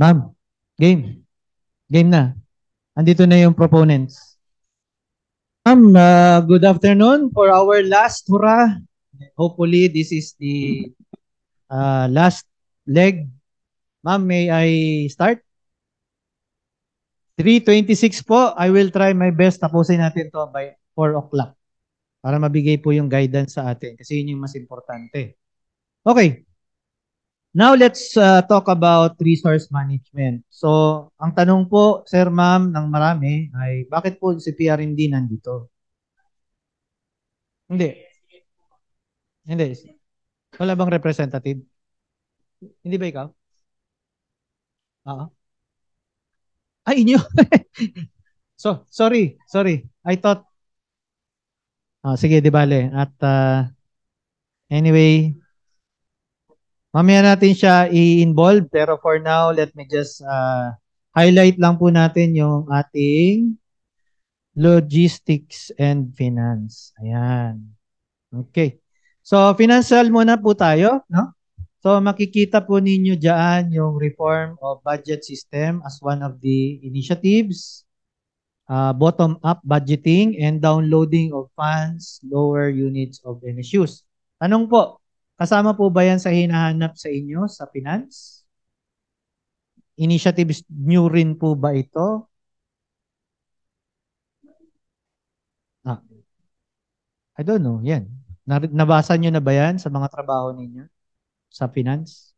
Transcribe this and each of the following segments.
Ma'am, game. Game na. Andito na yung proponents. Ma'am, uh, good afternoon for our last hurrah. Hopefully, this is the uh, last leg. Ma'am, may I start? 3.26 po. I will try my best. Tapusin natin to by 4 o'clock para mabigay po yung guidance sa atin kasi yun yung mas importante. Okay. Now let's uh, talk about resource management. So, ang tanong po, Sir Ma'am, ng marami ay bakit po si PRMD nandito? Hindi. Hindi. Wala bang representative? Hindi ba ikaw? Oo. Ay, inyo. so, sorry, sorry. I thought Ah, sige, di bale. At uh, anyway, mamaya natin siya i-involve pero for now, let me just uh, highlight lang po natin yung ating logistics and finance. Ayan. Okay. So, financial muna po tayo, no? So, makikita po ninyo diyan yung reform of budget system as one of the initiatives uh, bottom-up budgeting and downloading of funds, lower units of MSUs. Tanong po, kasama po ba yan sa hinahanap sa inyo sa finance? Initiatives new rin po ba ito? Ah, I don't know, yan. Nabasa nyo na ba yan sa mga trabaho ninyo sa finance?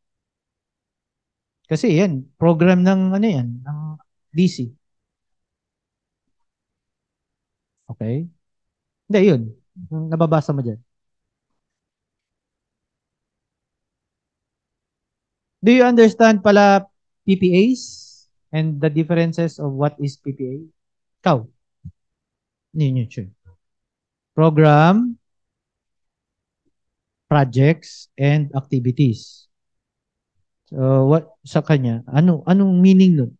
Kasi yan, program ng ano yan, ng DC. Okay? Hindi, yun. Nababasa mo dyan. Do you understand pala PPAs and the differences of what is PPA? Ikaw. Yun yun, sure. Program, projects, and activities. So, what sa kanya? Ano anong meaning nun?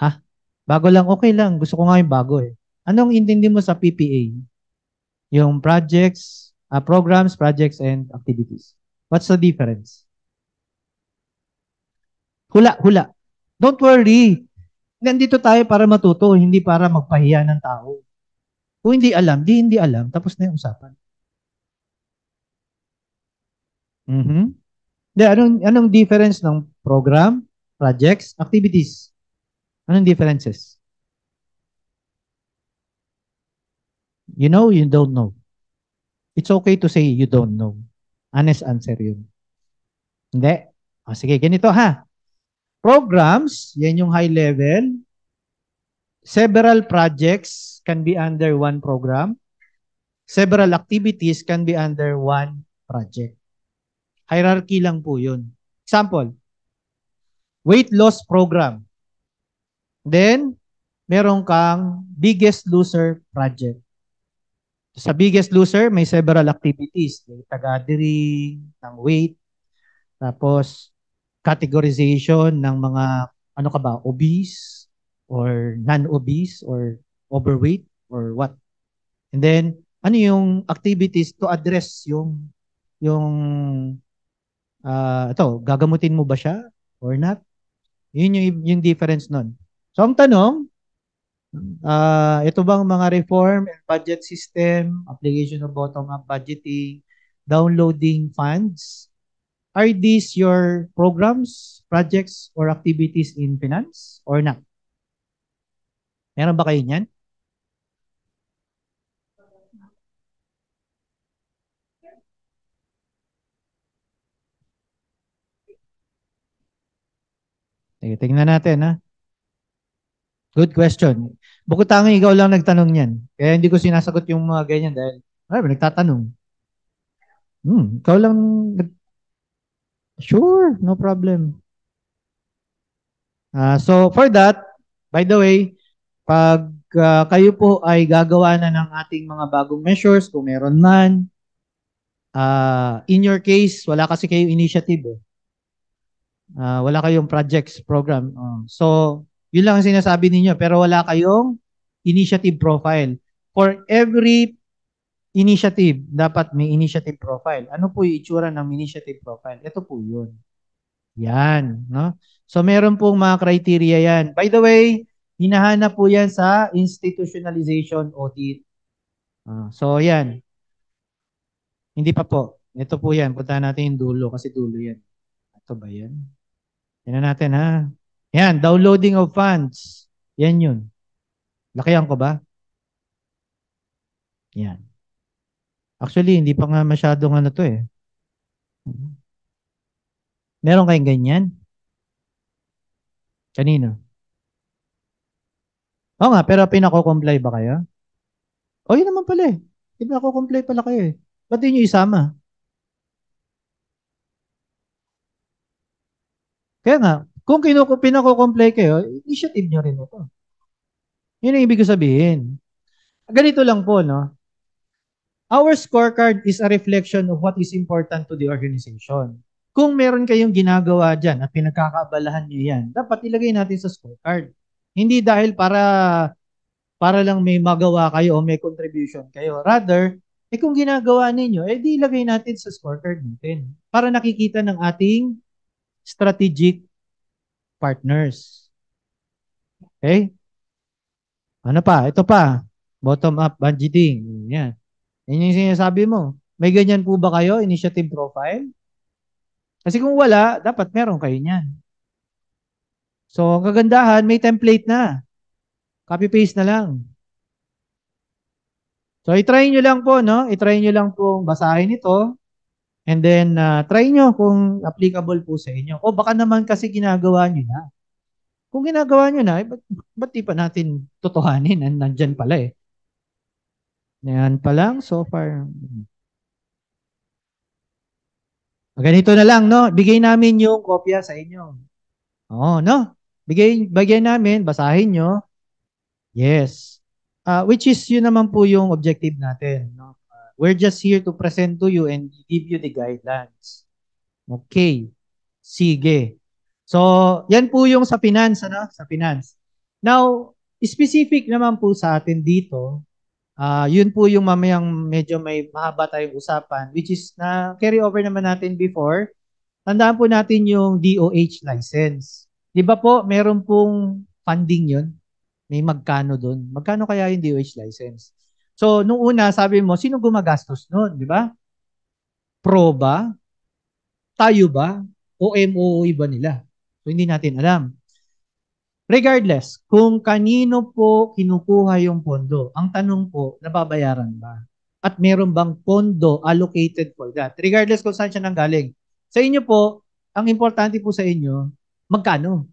Ha? Bago lang, okay lang. Gusto ko nga yung bago eh. Anong intindi mo sa PPA? Yung projects, uh, programs, projects, and activities. What's the difference? Hula, hula. Don't worry. Nandito tayo para matuto, hindi para magpahiya ng tao. Kung hindi alam, di hindi alam, tapos na yung usapan. Mm-hmm. De, anong, anong difference ng program, projects, activities? Anong differences? You know, you don't know. It's okay to say you don't know. Honest answer yun. Hindi. O, sige, ganito ha. Programs, yan yung high level. Several projects can be under one program. Several activities can be under one project. Hierarchy lang po yun. Example, weight loss program. Then, meron kang biggest loser project. Sa Biggest Loser, may several activities. May taga-gathering, ng weight, tapos categorization ng mga, ano ka ba, obese, or non-obese, or overweight, or what. And then, ano yung activities to address yung, yung, uh, ito, gagamutin mo ba siya or not? Yun yung, yung difference nun. So, ang tanong, Uh, ito bang mga reform and budget system, application of bottom-up budgeting, downloading funds, are these your programs, projects, or activities in finance or not? Meron ba kayo niyan? Sige, tingnan natin ha. Good question. Bukod tangi, ikaw lang nagtanong niyan. Kaya hindi ko sinasagot yung mga ganyan dahil ay, nagtatanong. Hmm, ikaw lang. Sure, no problem. Uh, so for that, by the way, pag uh, kayo po ay gagawa na ng ating mga bagong measures, kung meron man, uh, in your case, wala kasi kayo initiative. Eh. Uh, wala kayong projects program. Uh, so, yun lang ang sinasabi ninyo. Pero wala kayong initiative profile. For every initiative, dapat may initiative profile. Ano po yung itsura ng initiative profile? Ito po yun. Yan. No? So meron pong mga criteria yan. By the way, hinahanap po yan sa institutionalization audit. Uh, so yan. Hindi pa po. Ito po yan. Punta natin yung dulo kasi dulo yan. Ito ba yan? Yan natin ha. Yan, downloading of funds. Yan yun. Lakihan ko ba? Yan. Actually, hindi pa nga masyadong ano to eh. Meron kayong ganyan? Kanino? Oo nga, pero pinako-comply ba kayo? O, yun naman pala eh. Pinako-comply pala kayo eh. Ba't di nyo isama? Kaya nga, kung kinuko, pinako-comply kayo, initiative nyo rin ito. Yun ang ibig sabihin. Ganito lang po, no? Our scorecard is a reflection of what is important to the organization. Kung meron kayong ginagawa dyan at pinagkakaabalahan nyo yan, dapat ilagay natin sa scorecard. Hindi dahil para para lang may magawa kayo o may contribution kayo. Rather, eh kung ginagawa ninyo, eh di ilagay natin sa scorecard natin para nakikita ng ating strategic partners. Okay? Ano pa? Ito pa. Bottom-up budgeting. Yan. Yan yung sinasabi mo. May ganyan po ba kayo, initiative profile? Kasi kung wala, dapat meron kayo niyan. So, ang kagandahan, may template na. Copy-paste na lang. So, i-try nyo lang po, no? I-try nyo lang pong basahin ito. And then, uh, try nyo kung applicable po sa inyo. O baka naman kasi ginagawa nyo na. Kung ginagawa nyo na, eh, ba't, ba't di pa natin totohanin? Nandyan pala eh. Yan pa lang so far. Ganito na lang, no? Bigay namin yung kopya sa inyo. Oo, no? Bigay, bigyan namin, basahin nyo. Yes. Uh, which is yun naman po yung objective natin. No? Uh, we're just here to present to you and give you the guidelines. Okay. Sige. So, yan po yung sa finance, ano? Sa finance. Now, specific naman po sa atin dito, uh, yun po yung mamayang medyo may mahaba tayong usapan, which is na carry over naman natin before. Tandaan po natin yung DOH license. Di ba po, meron pong funding yun? May magkano doon? Magkano kaya yung DOH license? So, nung una, sabi mo, sino gumagastos noon? Di ba? Pro ba? Tayo ba? O MOE ba nila? So, hindi natin alam. Regardless, kung kanino po kinukuha yung pondo, ang tanong po, nababayaran ba? At meron bang pondo allocated for that? Regardless kung saan siya nanggaling. Sa inyo po, ang importante po sa inyo, magkano?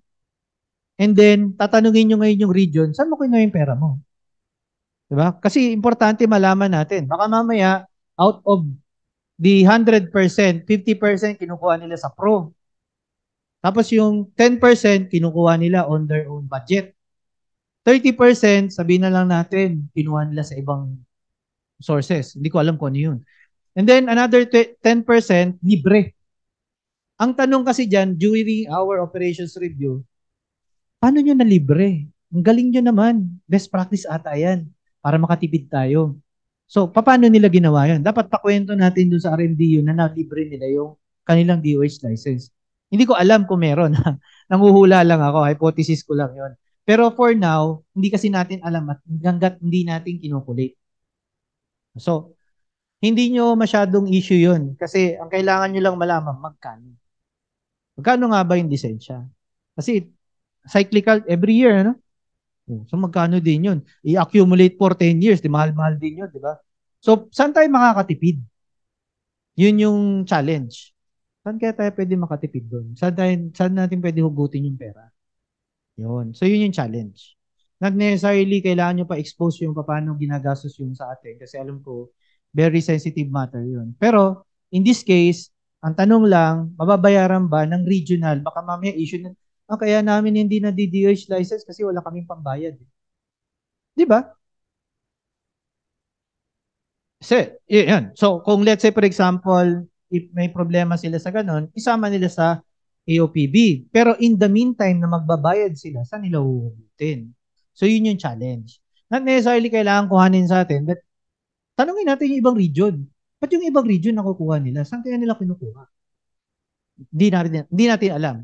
And then, tatanungin nyo ngayon yung region, saan mo kinuha yung pera mo? Diba? Kasi importante malaman natin. Baka mamaya, out of the 100%, 50% kinukuha nila sa pro. Tapos yung 10% kinukuha nila on their own budget. 30% sabihin na lang natin, kinuha nila sa ibang sources. Hindi ko alam kung ano yun. And then another 10% libre. Ang tanong kasi dyan, during our operations review, paano nyo na libre? Ang galing nyo naman. Best practice ata yan para makatipid tayo. So, paano nila ginawa yan? Dapat pakwento natin dun sa RMDU na na-libre nila yung kanilang DOH license. Hindi ko alam kung meron. Nanguhula lang ako. Hypothesis ko lang yon. Pero for now, hindi kasi natin alam at hanggat hindi natin kinukulit. So, hindi nyo masyadong issue yon kasi ang kailangan nyo lang malaman magkano. Magkano nga ba yung lisensya? Kasi cyclical every year, ano? So magkano din yun? I-accumulate for 10 years, di mahal-mahal din yun, di ba? So, saan tayo makakatipid? Yun yung challenge. Saan kaya tayo pwede makatipid doon? Saan, tayo, saan natin pwede hugutin yung pera? Yun. So, yun yung challenge. Not necessarily kailangan nyo pa expose yung paano ginagastos yung sa atin kasi alam ko, very sensitive matter yun. Pero, in this case, ang tanong lang, mababayaran ba ng regional? Baka mamaya issue na, ah, kaya namin hindi na DDH license kasi wala kaming pambayad. Di ba? Kasi, yan. So, kung let's say for example, if may problema sila sa ganun, isama nila sa AOPB. Pero in the meantime na magbabayad sila, saan nila huhugutin? So, yun yung challenge. Not necessarily kailangan kuhanin sa atin, but tanungin natin yung ibang region. Ba't yung ibang region nakukuha nila? Saan kaya nila kinukuha? Hindi natin, hindi natin alam.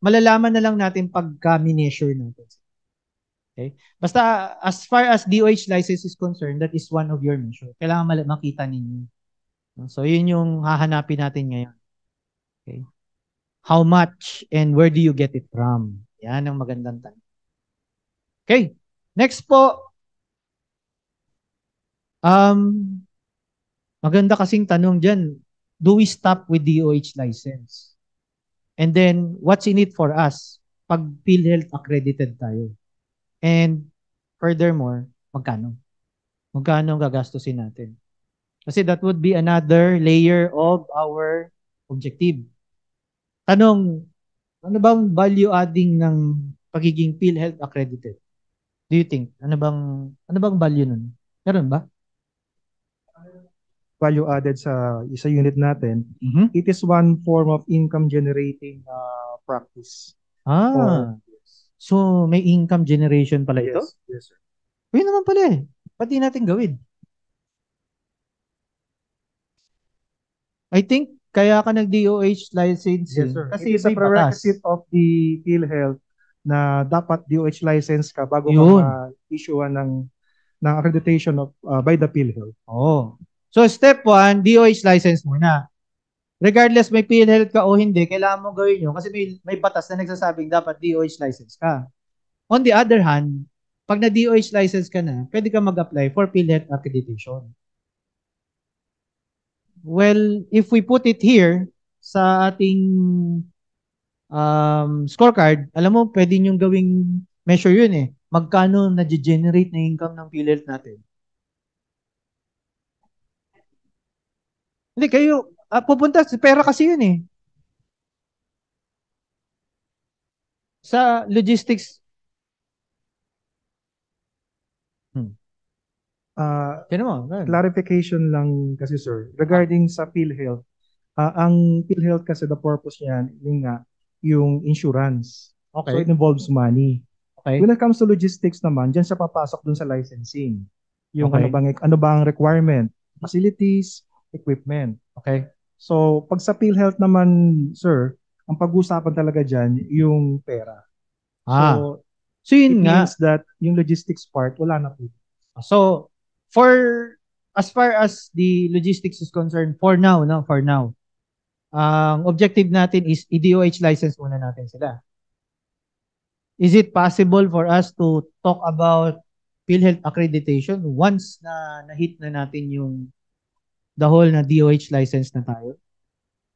malalaman na lang natin pagka measure natin. Okay? Basta as far as DOH license is concerned, that is one of your measure. Kailangan makita ninyo. So, yun yung hahanapin natin ngayon. Okay? How much and where do you get it from? Yan ang magandang tanong. Okay. Next po. Um, maganda kasing tanong dyan. Do we stop with DOH license? And then, what's in it for us pag PhilHealth accredited tayo? And furthermore, magkano? Magkano ang gagastusin natin? Kasi that would be another layer of our objective. Tanong, ano bang value adding ng pagiging PhilHealth accredited? Do you think? Ano bang ano bang value nun? Meron ba? value added sa isa unit natin, Mhm. it is one form of income generating uh, practice. Ah, so may income generation pala ito? Yes, yes, sir. Yun naman pala eh. Pati natin gawin. I think kaya ka nag-DOH license Yes, sir. kasi it is a batas. prerequisite of the PhilHealth na dapat DOH license ka bago Yun. ka ma-issuean ng ng accreditation of uh, by the PhilHealth. Oo. So step one, DOH license muna. Regardless may PhilHealth ka o hindi, kailangan mo gawin yun kasi may, may batas na nagsasabing dapat DOH license ka. On the other hand, pag na DOH license ka na, pwede ka mag-apply for PhilHealth accreditation. Well, if we put it here sa ating um, scorecard, alam mo, pwede nyo gawing measure yun eh. Magkano na-generate na income ng PhilHealth natin. Hindi, kayo, ah, pupunta, pera kasi yun eh. Sa logistics, Uh, tinan mo, clarification lang kasi sir, regarding sa PhilHealth, ah, ang PhilHealth kasi the purpose niyan, yun nga, yung insurance. So okay. it involves money. Okay. When it comes to logistics naman, diyan siya papasok dun sa licensing. Yung Okay. ano bang ano ba ang requirement, facilities, equipment. Okay. So, pag sa PhilHealth naman, sir, ang pag-uusapan talaga diyan yung pera. Ah, So, so it yun nga. means that yung logistics part wala na po. So, for, as far as the logistics is concerned, for now, no, for now, ang objective natin is i-DOH license muna natin sila. Is it possible for us to talk about PhilHealth accreditation once na na-hit na natin yung the whole na DOH license na tayo?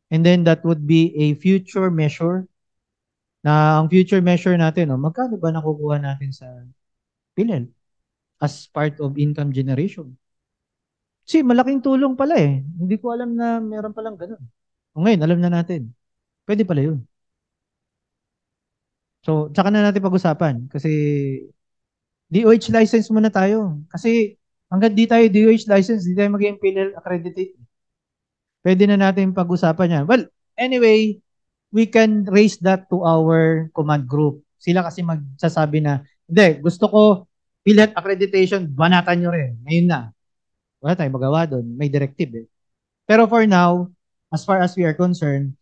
And then that would be a future measure na ang future measure natin, no, magkano ba nakukuha natin sa PhilHealth as part of income generation? Kasi malaking tulong pala eh. Hindi ko alam na meron palang ganun. O ngayon, alam na natin. Pwede pala yun. So, tsaka na natin pag-usapan. Kasi, DOH license muna tayo. Kasi, hanggang di tayo DOH license, di tayo maging PhilHealth accredited. Pwede na natin pag-usapan yan. Well, anyway, we can raise that to our command group. Sila kasi magsasabi na, hindi, gusto ko PhilHealth accreditation, banatan nyo rin. Ngayon na. Wala tayong magawa doon. May directive eh. Pero for now, as far as we are concerned,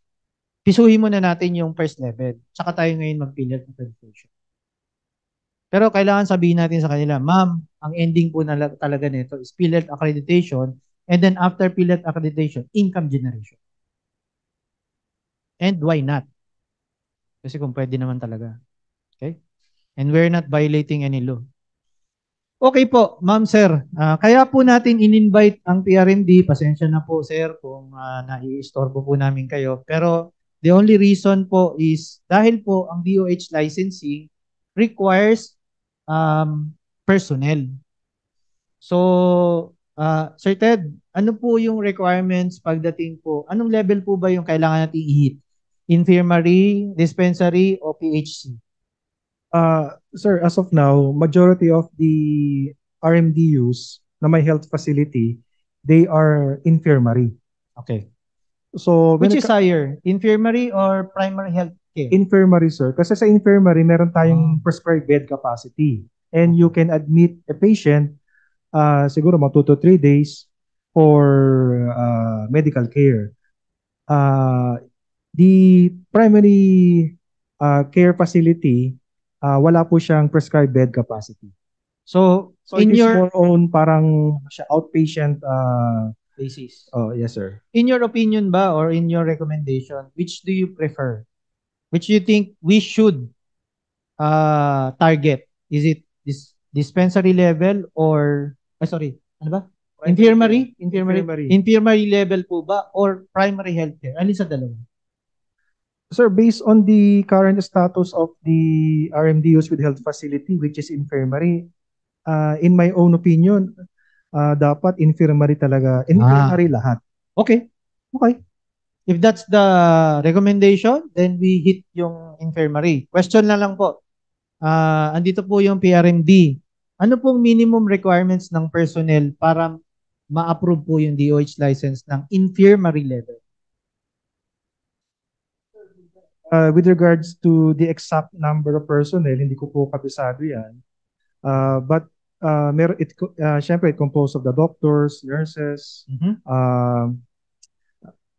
pisuhin muna natin yung first level. Tsaka tayo ngayon mag-PhilHealth accreditation. Pero kailangan sabihin natin sa kanila, ma'am, ang ending po na talaga nito is PhilHealth accreditation and then after PhilHealth accreditation, income generation. And why not? Kasi kung pwede naman talaga. Okay? And we're not violating any law. Okay po, ma'am sir. Ah, kaya po natin in-invite ang PRMD. Pasensya na po sir kung uh, nai-istorbo po namin kayo. Pero the only reason po is dahil po ang DOH licensing requires um, personnel. So, ah, Sir Ted, ano po yung requirements pagdating po? Anong level po ba yung kailangan natin i-hit? Infirmary, dispensary, o PHC? Uh, sir, as of now, majority of the RMDUs na may health facility, they are infirmary. Okay. So, Which is higher? Infirmary or primary health care? infirmary, sir. Kasi sa infirmary, meron tayong Ah. prescribed bed capacity. And you can admit a patient, uh, siguro mga 2 to 3 days for uh, medical care. Uh, the primary uh, care facility, uh, wala po siyang prescribed bed capacity. So, So in your more on parang siya outpatient uh, basis, oh yes sir. in your opinion ba or in your recommendation, which do you prefer? Which you think we should uh, target? Is it this dispensary level or, ah, sorry, ano ba? Infirmary? Infirmary? Infirmary. Infirmary level po ba or primary healthcare? Alin sa dalawa? Sir, based on the current status of the RMDUs with health facility, which is infirmary, uh, in my own opinion, uh, dapat infirmary talaga. Infirmary lahat. Okay. Okay. If that's the recommendation, then we hit yung infirmary. Question na lang po. Ah, andito po yung PRMD. Ano pong minimum requirements ng personnel para ma-approve po yung DOH license ng infirmary level? Uh, with regards to the exact number of personnel, hindi ko po kabisado yan. Uh, but uh, mer it, uh, syempre, it composed of the doctors, nurses, Mhm. um,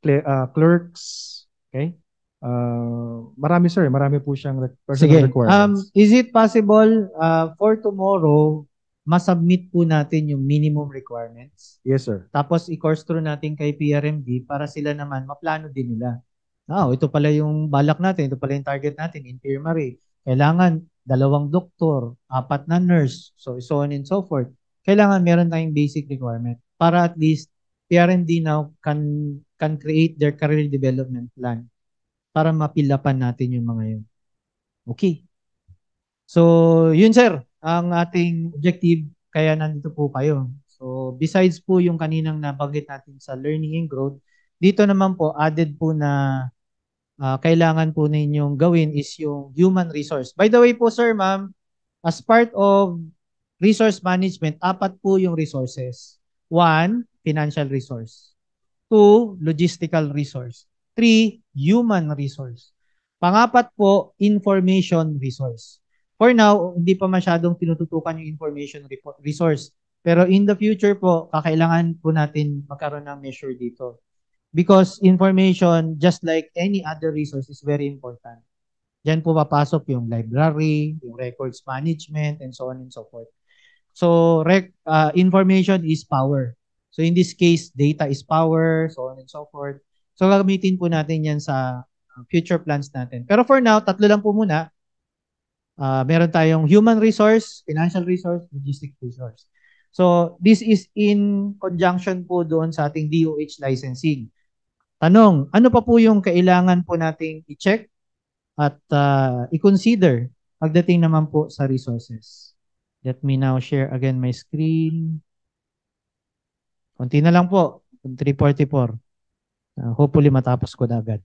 cle- uh, clerks. Okay. Uh, marami sir, marami po siyang re- Sige. personal Um, requirements. is it possible uh, for tomorrow, masubmit po natin yung minimum requirements? yes sir. Tapos i-course through natin kay PRMD para sila naman maplano din nila. Ah, ito pala yung balak natin, ito pala yung target natin, infirmary. Kailangan dalawang doktor, apat na nurse, so so on and so forth. Kailangan meron tayong basic requirement para at least PRMD now can can create their career development plan para mapilapan natin yung mga yun. Okay. So, yun sir, ang ating objective kaya nandito po kayo. So, besides po yung kaninang nabanggit natin sa learning and growth, dito naman po added po na ah, kailangan po ninyong gawin is yung human resource. By the way po sir, ma'am, as part of resource management, apat po yung resources. One, financial resource. Two, logistical resource. Three, human resource. Pangapat po, information resource. For now, hindi pa masyadong tinututukan yung information resource. Pero in the future po, kakailangan po natin magkaroon ng measure dito. Because information, just like any other resource, is very important. Diyan po papasok yung library, yung records management, and so on and so forth. So, rec- uh, information is power. So, in this case, data is power, so on and so forth. So, gagamitin po natin yan sa uh, future plans natin. Pero for now, tatlo lang po muna. Uh, meron tayong human resource, financial resource, logistic resource. So, this is in conjunction po doon sa ating DOH licensing. Tanong, ano pa po yung kailangan po nating i-check at uh, i-consider pagdating naman po sa resources? Let me now share again my screen. Konti na lang po, 344. Uh, hopefully matapos ko na agad.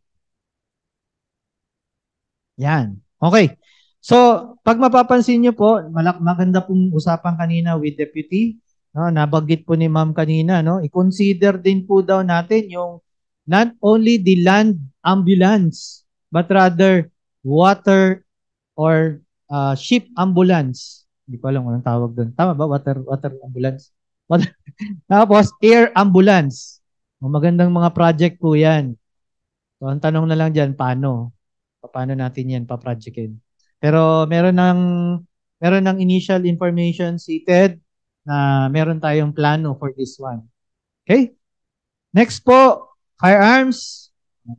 Yan. Okay. So, pag mapapansin nyo po, malak maganda pong usapan kanina with deputy. No, nabanggit po ni ma'am kanina, no? I-consider din po daw natin yung not only the land ambulance, but rather water or uh, ship ambulance. Hindi ko alam kung tawag doon. Tama ba? Water, water ambulance? Water. Tapos, air ambulance. O, magandang mga project po yan. So, ang tanong na lang dyan, paano? Paano natin yan pa-projectin? Pero meron ng meron ng initial information si Ted na meron tayong plano for this one. Okay? Next po, firearms.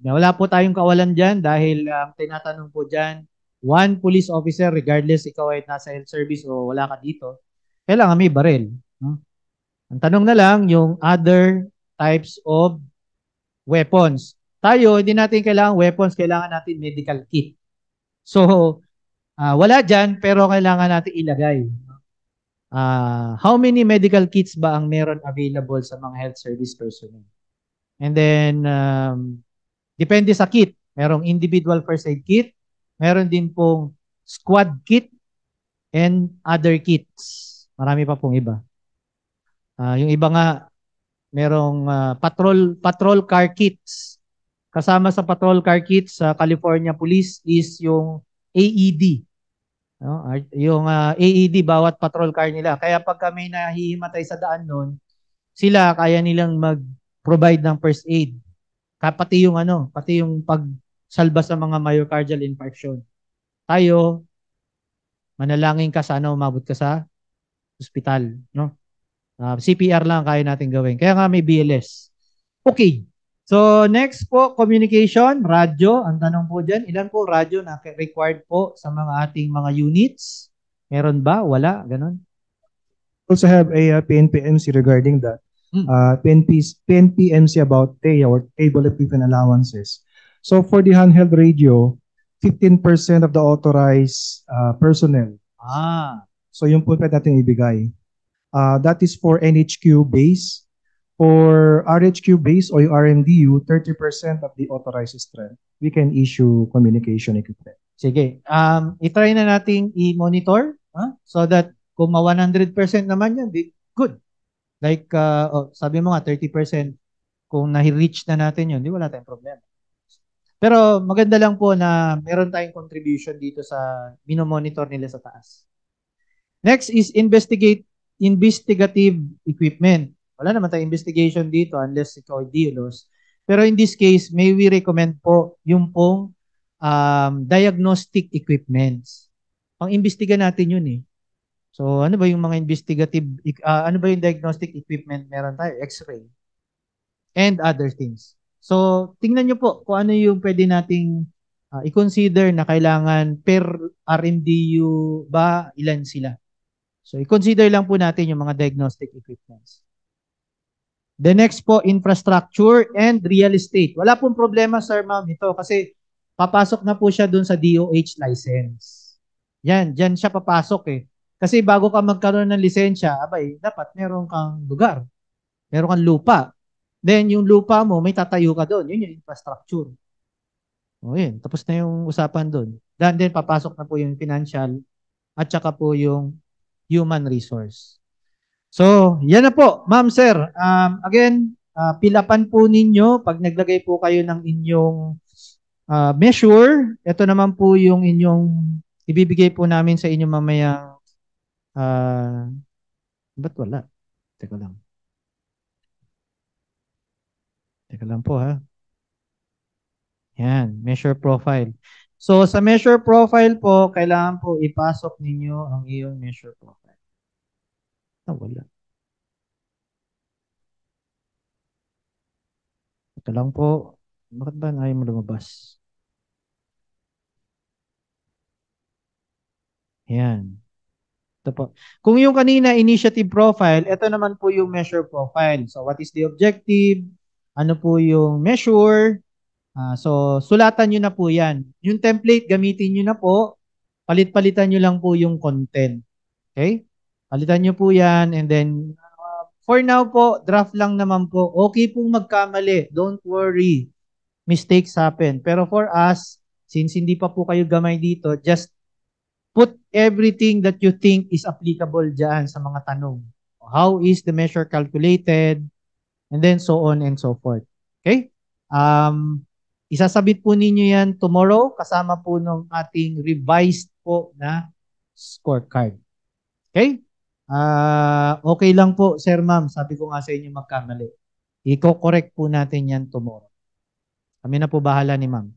Wala po tayong kawalan dyan dahil ang tinatanong po dyan, one police officer, regardless ikaw ay nasa health service o wala ka dito, kailangan may baril. No? Ang tanong na lang, yung other types of weapons. Tayo, hindi natin kailangan weapons, kailangan natin medical kit. So, Ah, wala dyan, pero kailangan natin ilagay. Ah, how many medical kits ba ang meron available sa mga health service personnel? And then, um, depende sa kit. Merong individual first aid kit, meron din pong squad kit, and other kits. Marami pa pong iba. Ah, yung iba nga, merong ah, patrol patrol car kits. Kasama sa patrol car kits sa California Police is yung AED. No? Yung ah, AED bawat patrol car nila. Kaya pag kami nahihimatay sa daan noon, sila kaya nilang mag-provide ng first aid. Pati yung ano, pati yung pagsalba sa mga myocardial infarction. tayo, manalangin ka sana umabot ka sa ospital, no? Ah, CPR lang kaya natin gawin. Kaya nga may BLS. Okay. So, next po, communication, radyo. Ang tanong po dyan, ilan po radyo na required po sa mga ating mga units? Meron ba? Wala? Ganon? Also have a uh, PNPMC regarding that. Uh, PNP, PNPMC about TEA or table equipment allowances. So for the handheld radio, 15% of the authorized uh, personnel. Ah, So yung po pwede natin ibigay. Uh, that is for NHQ base. For RHQ base o yung RMDU, 30% of the authorized strength. We can issue communication equipment. sige. Um, itry na nating i-monitor ha? so that kung ma 100% naman yan, good. Like, uh, oh, sabi mo nga, 30%. Kung na-reach na natin yun, di wala tayong problema. Pero maganda lang po na meron tayong contribution dito sa minomonitor nila sa taas. Next is investigate investigative equipment. Wala naman tayong investigation dito unless ikaw ay DLOS. Pero in this case, may we recommend po yung pong um, diagnostic equipments. Pang-imbestiga natin yun eh. So ano ba yung mga investigative, uh, ano ba yung diagnostic equipment meron tayo? X-ray and other things. So tingnan nyo po kung ano yung pwede nating uh, i-consider na kailangan per RMDU ba ilan sila. So i-consider lang po natin yung mga diagnostic equipments. The next po, infrastructure and real estate. Wala pong problema, sir, ma'am, ito kasi papasok na po siya dun sa DOH license. Yan, dyan siya papasok eh. Kasi bago ka magkaroon ng lisensya, abay, dapat meron kang lugar. Meron kang lupa. Then, yung lupa mo, may tatayo ka doon. Yun yung infrastructure. O yun, tapos na yung usapan doon. Then, then, papasok na po yung financial at saka po yung human resource. So, yan na po, ma'am, sir. Um, again, uh, pilapan po ninyo pag naglagay po kayo ng inyong uh, measure. Ito naman po yung inyong ibibigay po namin sa inyo mamaya. Uh, ba't wala? Teka lang. Teka lang po ha. Yan, measure profile. So, sa measure profile po, kailangan po ipasok ninyo ang iyong measure profile. Ah, wala. Ito lang po. Bakit ba ayaw mo lumabas? Yan. Ito po. Kung yung kanina initiative profile, ito naman po yung measure profile. So what is the objective? Ano po yung measure? Uh, so sulatan nyo na po yan. Yung template, gamitin nyo na po. Palit-palitan nyo lang po yung content. Okay? Palitan nyo po yan and then uh, for now po, draft lang naman po. Okay pong magkamali. Don't worry. Mistakes happen. Pero for us, since hindi pa po kayo gamay dito, just put everything that you think is applicable dyan sa mga tanong. How is the measure calculated? And then so on and so forth. Okay? Um, isasabit po ninyo yan tomorrow kasama po ng ating revised po na scorecard. Okay? Uh, okay lang po, sir ma'am. Sabi ko nga sa inyo magkamali. Iko-correct po natin yan tomorrow. Kami na po bahala ni ma'am.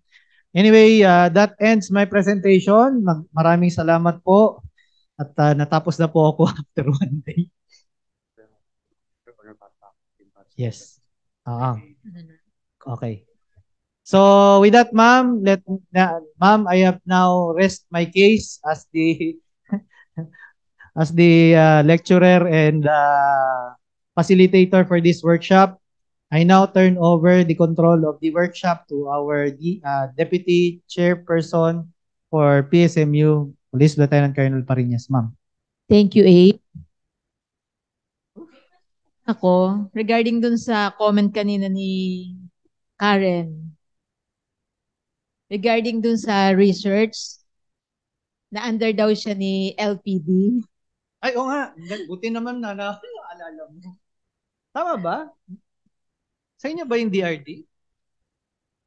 Anyway, uh, that ends my presentation. Mag maraming salamat po. At uh, natapos na po ako after one day. Yes. Ah. Okay. So with that, ma'am, let na, ma'am, I have now rest my case as the as the uh, lecturer and uh, facilitator for this workshop. I now turn over the control of the workshop to our uh, Deputy Chairperson for PSMU, Police Lieutenant Colonel Parinas. Ma'am. Thank you, A. Ako, regarding dun sa comment kanina ni Karen, regarding dun sa research, na under daw siya ni LPD, ay, oo nga. Buti naman na naalala mo. Tama ba? Sa inyo ba yung DRD?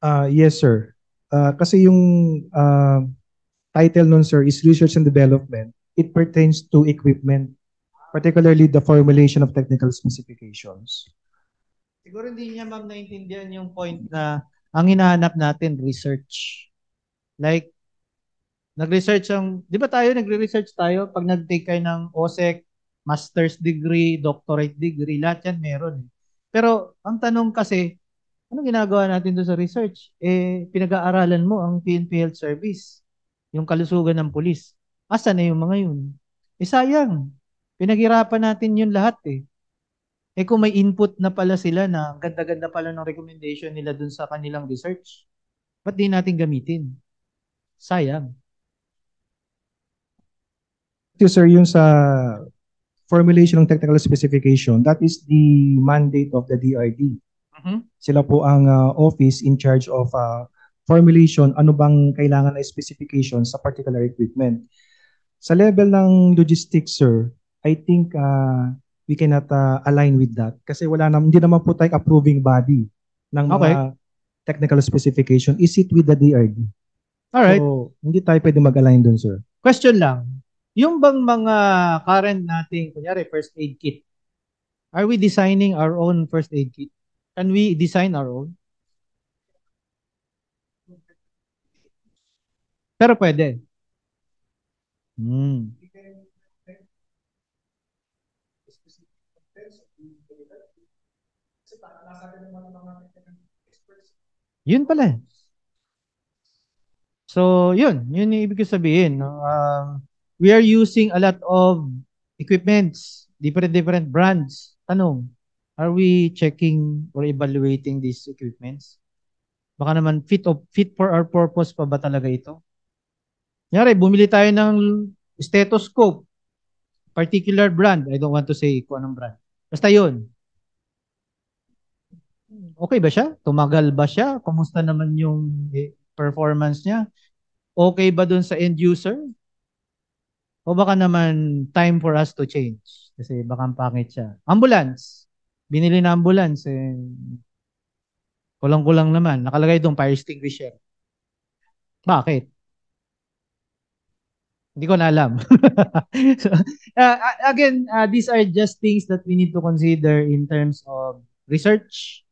Uh, yes, sir. Uh, kasi yung uh, title nun, sir, is Research and Development. It pertains to equipment, particularly the formulation of technical specifications. Siguro hindi niya ma'am naintindihan yung point na ang hinahanap natin research. Like nag-research ang, di ba tayo, nagre-research tayo pag nag-take kayo ng OSEC, master's degree, doctorate degree, lahat yan meron. eh. Pero ang tanong kasi, ano ginagawa natin doon sa research? Eh, pinag-aaralan mo ang PNP Health Service, yung kalusugan ng pulis. Asa na yung mga yun? Eh, sayang. Pinaghirapan natin yun lahat eh. Eh kung may input na pala sila na ganda-ganda pala ng recommendation nila dun sa kanilang research, ba't di natin gamitin? Sayang. Thank you, sir, yung sa formulation ng technical specification, that is the mandate of the DRD. Mhm. Sila po ang uh, office in charge of uh, formulation, ano bang kailangan na specification sa particular equipment. Sa level ng logistics, sir, I think uh, we cannot uh, align with that kasi wala na, hindi naman po tayong approving body ng mga Okay. technical specification. Is it with the DRD? Alright. So, hindi tayo pwede mag-align dun, sir. Question lang. Yung bang mga current nating, kunyari, first aid kit, are we designing our own first aid kit? Can we design our own? Pero pwede. Hmm. Yun pala. So, yun. Yun yung ibig sabihin. No? Um, we are using a lot of equipments, different different brands. Tanong, are we checking or evaluating these equipments? Baka naman fit of fit for our purpose pa ba talaga ito? Nyari, bumili tayo ng stethoscope, particular brand. I don't want to say kung anong brand. Basta yun. Okay ba siya? Tumagal ba siya? Kumusta naman yung eh, performance niya? Okay ba dun sa end user? O baka naman time for us to change? Kasi baka ang pangit siya. Ambulance. Binili na ambulance. Eh, kulang-kulang naman. Nakalagay doon fire extinguisher. Bakit? Hindi ko na alam. so, uh, again, uh, these are just things that we need to consider in terms of research,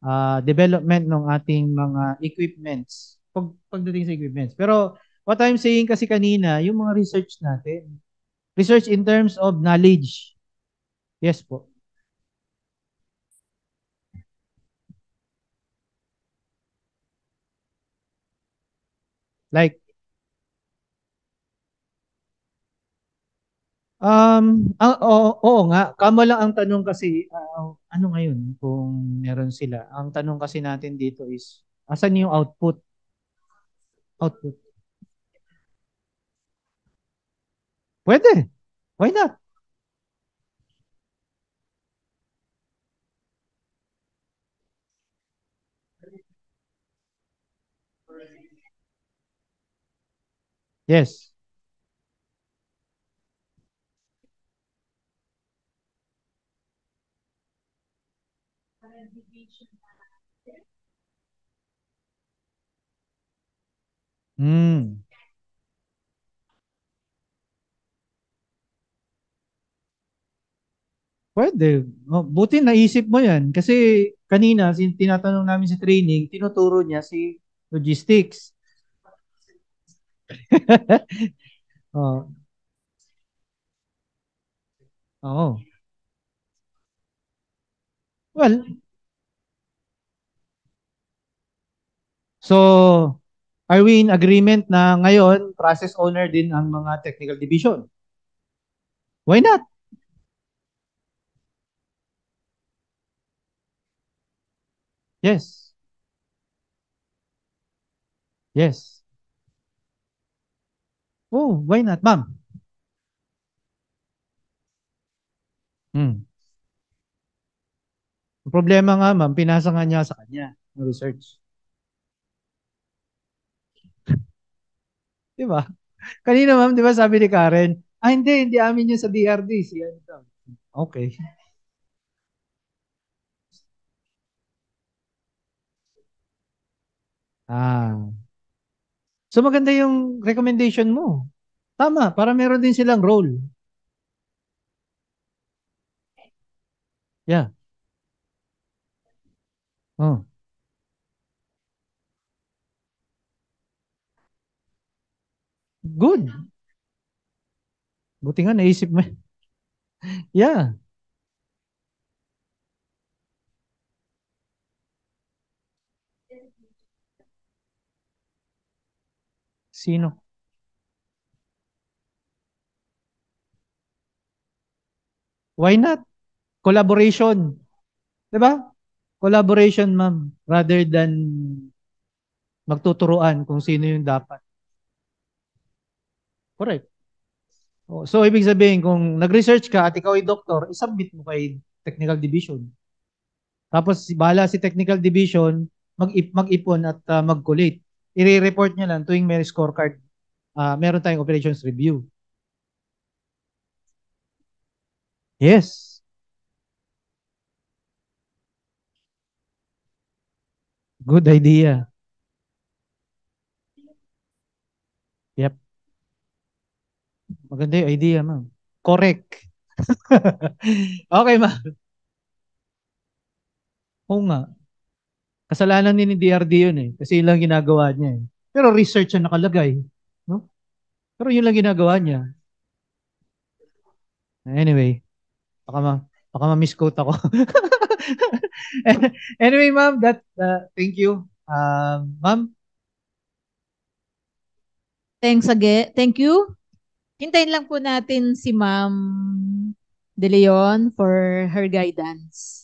uh, development ng ating mga equipments. Pag, pagdating sa equipments. Pero what I'm saying kasi kanina, yung mga research natin, research in terms of knowledge. Yes po. Like, Um, ah, oo, oo nga. Kamo lang ang tanong kasi, ah, ano ngayon kung meron sila? Ang tanong kasi natin dito is, asan yung output? Output. Pwede. Why not? Yes. Hmm. Pwede. Oh, buti naisip mo yan. Kasi kanina, tinatanong namin si training, tinuturo niya si logistics. oh. Oo. Well, so, are we in agreement na ngayon, process owner din ang mga technical division? Why not? Yes. Yes. Oh, why not, ma'am? Hmm. Problema nga, ma'am, pinasa nga niya sa kanya ng research. Di ba? Kanina, ma'am, di ba sabi ni Karen, ah, hindi, hindi amin yun sa DRD. Si to. Okay. Ah. So maganda yung recommendation mo. Tama, para meron din silang role. Yeah. Oh. Good. Buti nga naisip mo. yeah. Sino? Why not? Collaboration. 'Di ba? Collaboration, ma'am, rather than magtuturuan kung sino yung dapat. Correct. Oh, So, ibig sabihin, kung nag-research ka at ikaw ay doktor, isubmit mo kay technical division. Tapos, bahala si technical division, mag-ip, mag-ipon at uh, mag-collate. I-report niya lang tuwing may scorecard. ah meron tayong operations review. Yes. Good idea. Yep. Maganda yung idea, ma'am. Correct. okay, ma'am. Oo nga. Kasalanan ni DRD yun eh. Kasi yun lang ginagawa niya eh. Pero research ang nakalagay. No? Pero yun lang ginagawa niya. Anyway, baka ma baka ma-misquote ako. anyway, ma'am, that uh, thank you. Um, ma'am, Thanks again. Thank you. Hintayin lang po natin si Ma'am De Leon for her guidance.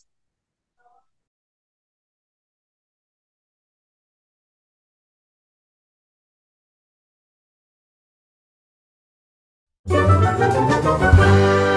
Música